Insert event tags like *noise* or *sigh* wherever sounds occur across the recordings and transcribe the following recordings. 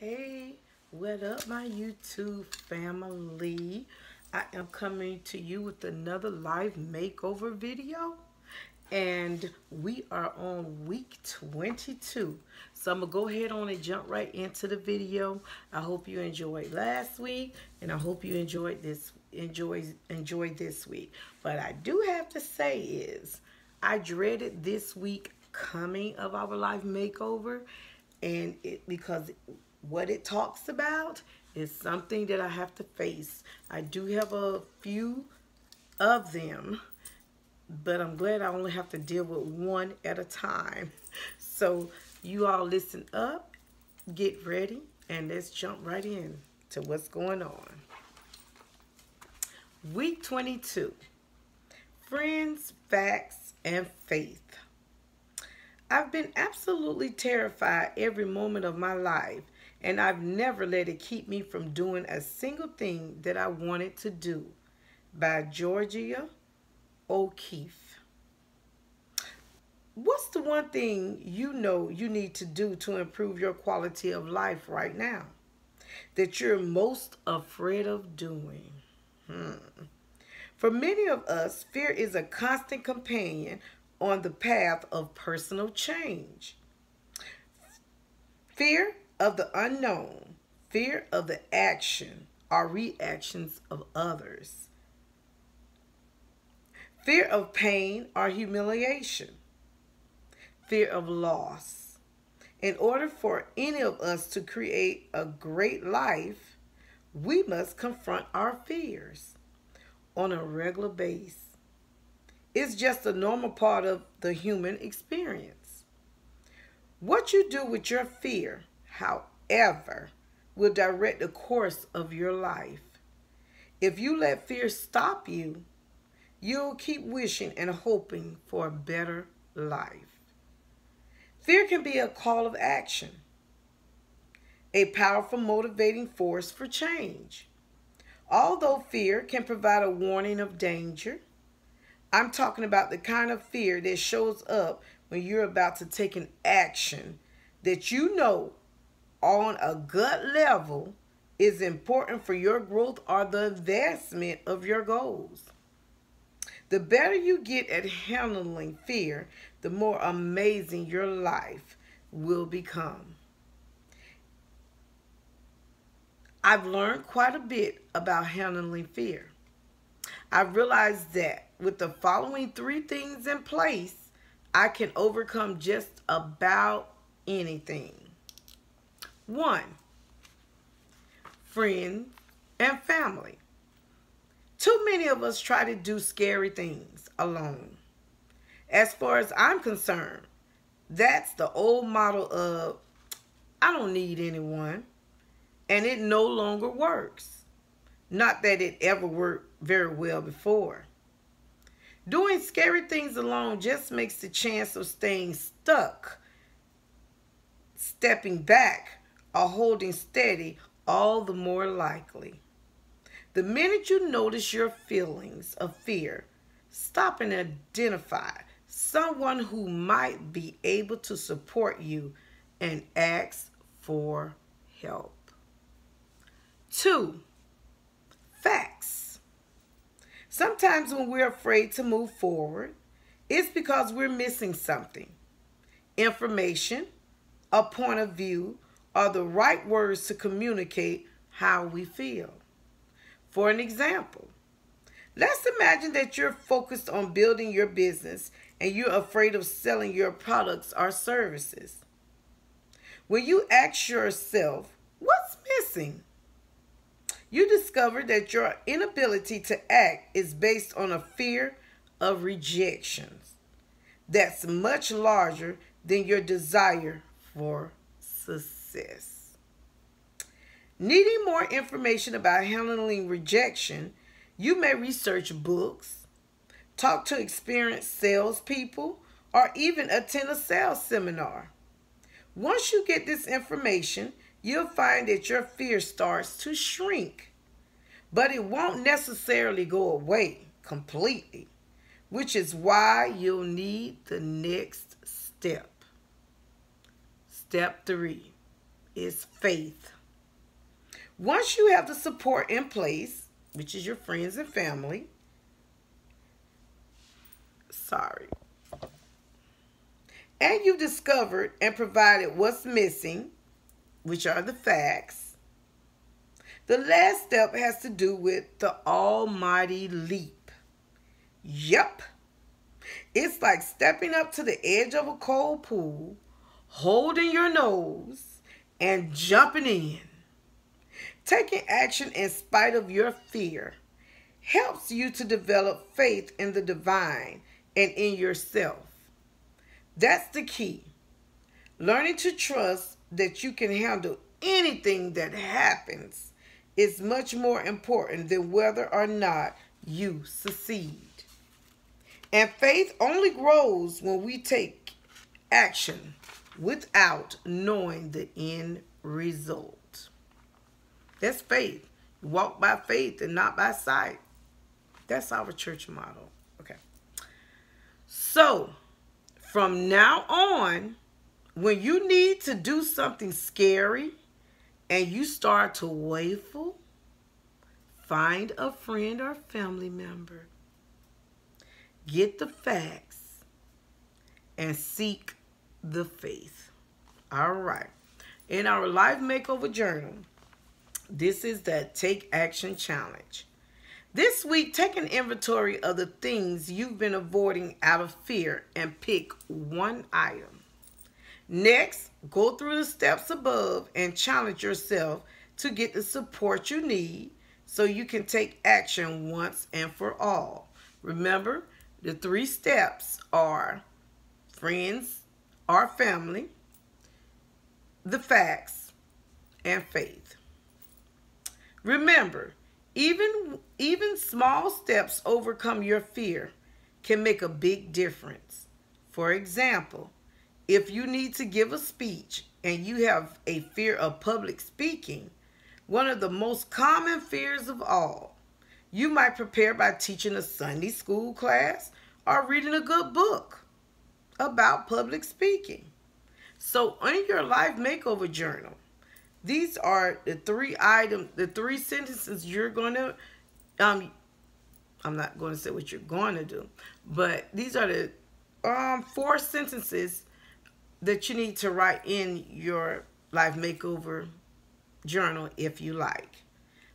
Hey, what up, my YouTube family? I am coming to you with another live makeover video. And we are on week 22. So I'm to go ahead on and jump right into the video. I hope you enjoyed last week. And I hope you enjoyed this enjoy, enjoy this week. But I do have to say is, I dreaded this week coming of our live makeover. And it because what it talks about is something that I have to face. I do have a few of them, but I'm glad I only have to deal with one at a time. So you all listen up, get ready, and let's jump right in to what's going on. Week 22, Friends, Facts, and Faith. I've been absolutely terrified every moment of my life and I've never let it keep me from doing a single thing that I wanted to do. By Georgia O'Keeffe. What's the one thing you know you need to do to improve your quality of life right now? That you're most afraid of doing? Hmm. For many of us, fear is a constant companion on the path of personal change. Fear of the unknown, fear of the action or reactions of others, fear of pain or humiliation, fear of loss. In order for any of us to create a great life, we must confront our fears on a regular basis. It's just a normal part of the human experience. What you do with your fear however, will direct the course of your life. If you let fear stop you, you'll keep wishing and hoping for a better life. Fear can be a call of action, a powerful motivating force for change. Although fear can provide a warning of danger, I'm talking about the kind of fear that shows up when you're about to take an action that you know on a gut level is important for your growth or the advancement of your goals. The better you get at handling fear, the more amazing your life will become. I've learned quite a bit about handling fear. I've realized that with the following three things in place, I can overcome just about anything. One, friend and family. Too many of us try to do scary things alone. As far as I'm concerned, that's the old model of I don't need anyone. And it no longer works. Not that it ever worked very well before. Doing scary things alone just makes the chance of staying stuck, stepping back, are holding steady all the more likely. The minute you notice your feelings of fear, stop and identify someone who might be able to support you and ask for help. Two, facts. Sometimes when we're afraid to move forward, it's because we're missing something. Information, a point of view, are the right words to communicate how we feel. For an example, let's imagine that you're focused on building your business and you're afraid of selling your products or services. When you ask yourself, what's missing? You discover that your inability to act is based on a fear of rejections that's much larger than your desire for success Needing more information about handling rejection, you may research books, talk to experienced salespeople, or even attend a sales seminar. Once you get this information, you'll find that your fear starts to shrink, but it won't necessarily go away completely, which is why you'll need the next step. Step three is faith. Once you have the support in place, which is your friends and family, sorry, and you've discovered and provided what's missing, which are the facts, the last step has to do with the almighty leap. Yup. It's like stepping up to the edge of a cold pool, holding your nose, and jumping in. Taking action in spite of your fear helps you to develop faith in the divine and in yourself. That's the key. Learning to trust that you can handle anything that happens is much more important than whether or not you succeed. And faith only grows when we take action without knowing the end result. That's faith. walk by faith and not by sight. That's our church model. Okay. So, from now on, when you need to do something scary and you start to waffle, find a friend or family member, get the facts, and seek the faith. All right. In our Life Makeover Journal, this is that Take Action Challenge. This week, take an inventory of the things you've been avoiding out of fear and pick one item. Next, go through the steps above and challenge yourself to get the support you need so you can take action once and for all. Remember, the three steps are friends or family, the facts, and faith. Remember, even, even small steps overcome your fear can make a big difference. For example, if you need to give a speech and you have a fear of public speaking, one of the most common fears of all, you might prepare by teaching a Sunday school class or reading a good book about public speaking. So, in your life makeover journal, these are the three items, the three sentences you're going to, um, I'm not going to say what you're going to do, but these are the um, four sentences that you need to write in your life makeover journal if you like.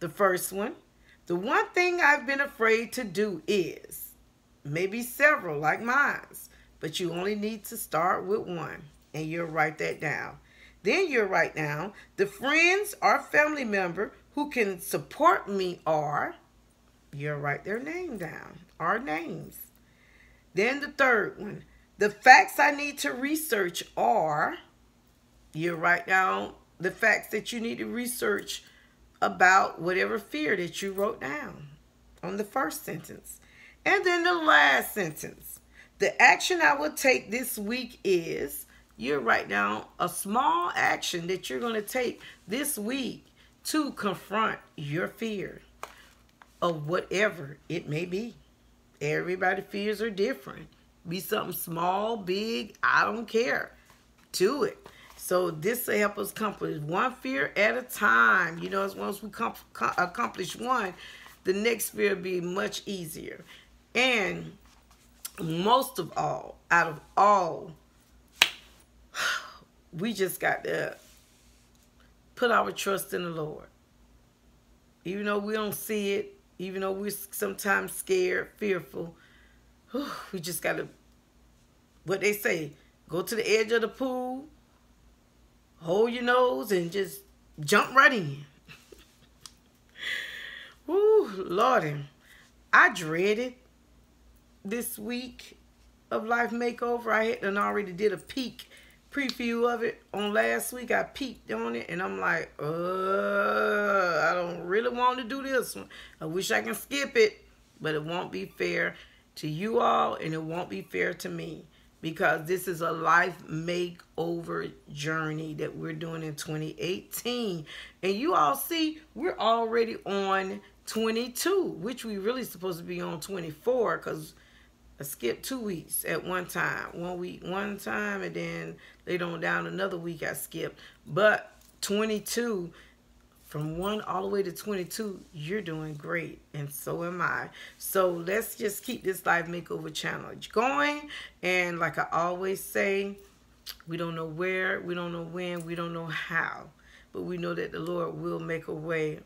The first one, the one thing I've been afraid to do is, maybe several like mine, but you only need to start with one and you'll write that down. Then you'll write down the friends or family member who can support me are, you'll write their name down, our names. Then the third one, the facts I need to research are, you'll write down the facts that you need to research about whatever fear that you wrote down on the first sentence. And then the last sentence. The action I will take this week is you write down a small action that you're going to take this week to confront your fear of whatever it may be. Everybody fears are different. Be something small, big, I don't care. Do it. So this will help us accomplish one fear at a time. You know, as once we accomplish one, the next fear will be much easier. And most of all, out of all *sighs* we just got to put our trust in the Lord. Even though we don't see it, even though we're sometimes scared, fearful, we just got to, what they say, go to the edge of the pool, hold your nose, and just jump right in. *laughs* Woo, Lordy. I dreaded this week of Life Makeover. I had already did a peek preview of it on last week. I peeked on it and I'm like, uh, I don't really want to do this one. I wish I can skip it, but it won't be fair to you all and it won't be fair to me because this is a life makeover journey that we're doing in 2018. And you all see, we're already on 22, which we really supposed to be on 24 because I skipped two weeks at one time. One week one time and then later on down another week I skipped. But 22, from 1 all the way to 22, you're doing great, and so am I. So let's just keep this Life Makeover challenge going. And like I always say, we don't know where, we don't know when, we don't know how, but we know that the Lord will make a way